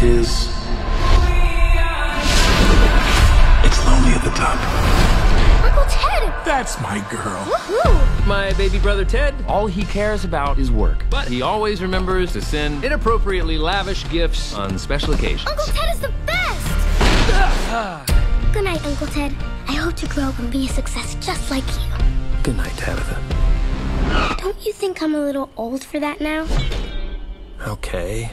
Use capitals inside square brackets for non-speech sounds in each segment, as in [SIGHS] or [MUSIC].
truth is, it's lonely at the top. Uncle Ted! That's my girl. Woohoo! My baby brother Ted, all he cares about is work. But he always remembers to send inappropriately lavish gifts on special occasions. Uncle Ted is the best! [SIGHS] Good night, Uncle Ted. I hope to grow up and be a success just like you. Good night, Tabitha. Don't you think I'm a little old for that now? Okay.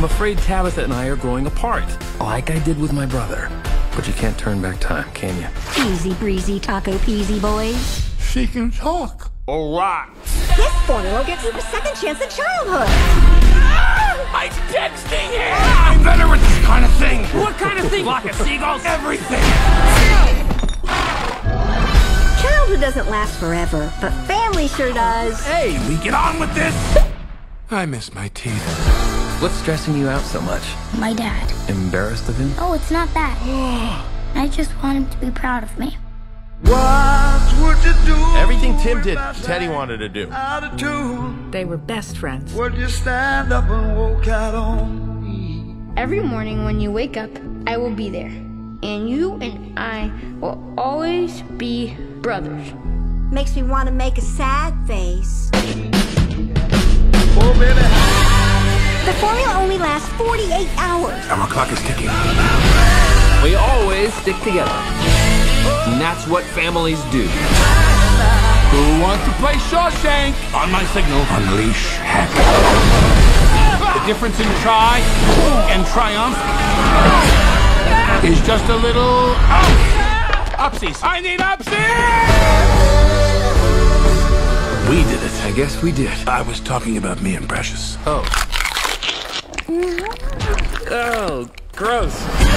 I'm afraid Tabitha and I are growing apart, like I did with my brother. But you can't turn back time, can you? Easy breezy taco peasy boys. She can talk. All right. This formula gives you a second chance at childhood. Ah! My texting here! I'm better with this kind of thing. What kind of thing? Flock of seagulls? Everything. Childhood doesn't last forever, but family sure does. Hey, we get on with this. I miss my teeth. What's stressing you out so much? My dad. Embarrassed of him? Oh, it's not that. I just want him to be proud of me. What would you do? Everything Tim did, Teddy wanted to do. Attitude. They were best friends. Would you stand up and walk out on me? Every morning when you wake up, I will be there. And you and I will always be brothers. Makes me want to make a sad face. Baby. The formula only lasts 48 hours. Our clock is ticking. We always stick together. And that's what families do. Who wants to play Shawshank? On my signal, unleash heck. The difference in try and triumph is just a little up. Upsies. I need upsies! We did it. I guess we did. I was talking about me and Precious. Oh. Oh, gross.